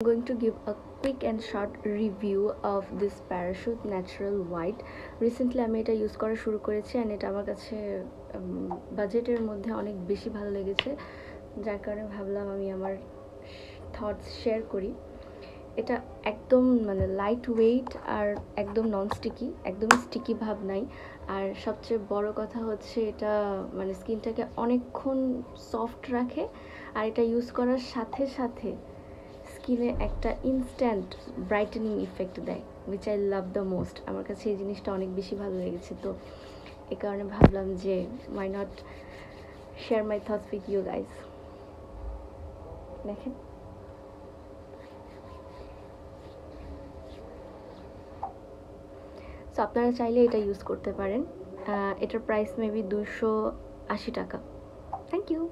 I'm going to give a quick and short review of this parachute, natural white. Recently আমি এটা use করা শুরু করেছি and এটা আমার কাছে বাজেটের মধ্যে অনেক বেশি ভালো লেগেছে। যার কারণে ভাবলাম আমি আমার থটস শেয়ার করি। এটা একদম মানে লাইট ওয়েট আর একদম নন স্টিকি একদম স্টিকি ভাব নাই। আর সবচেয়ে বড় কথা হচ্ছে এটা মানে স্কিনটাকে অনেকক্ষণ সফট রাখে। আর এটা ইউজ করার সাথে সাথে স্কিনে একটা ইনস্ট্যান্ট ব্রাইটেনিং ইফেক্ট দেয় which I love the most আমার কাছে এই জিনিসটা অনেক বেশি ভালো লেগেছে। তো এ কারণে ভাবলাম যে why not share my thoughts with you guys দেখেন। সো আপনারা চাইলে এটা ইউজ করতে পারেন। এটার প্রাইস মেবি দুশো আশি টাকা। Thank you